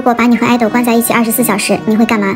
如果把你和爱豆关在一起二十四小时你会干嘛？